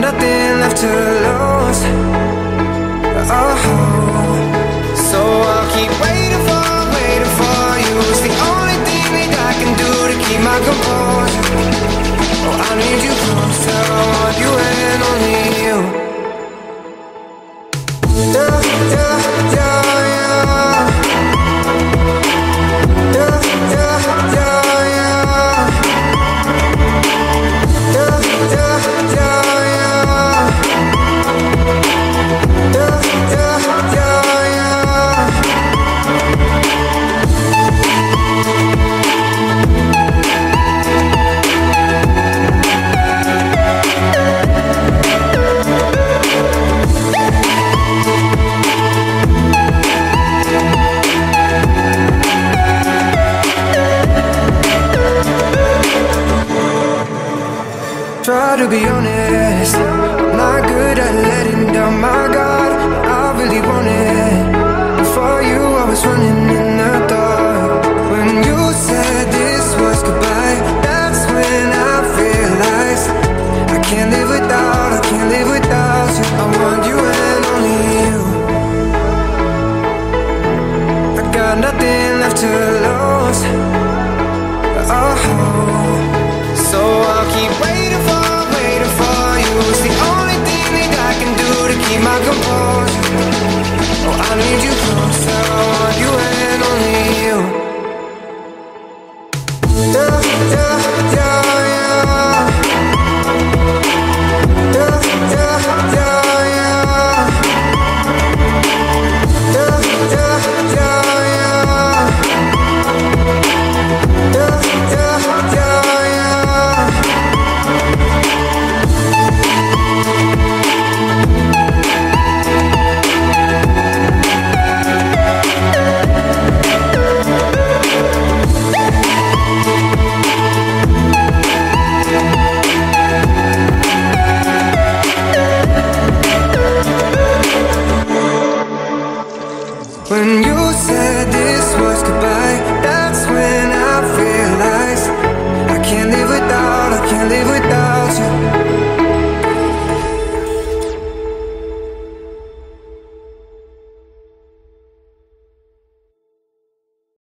nothing left to lose. Oh, so I'll keep waiting for, waiting for you. It's the only thing that I can do to keep my composure. Oh, I need you closer. I want you Try to be honest, I'm not good at letting down my guard. I really want it. Before you, I was running in the dark. When you said this was goodbye, that's when I realized I can't live without, I can't live without you. I want you and only you. I got nothing left to lose. Oh, Oh, I need you close. I want you. When you said this was goodbye, that's when I realized I can't live without, I can't live without.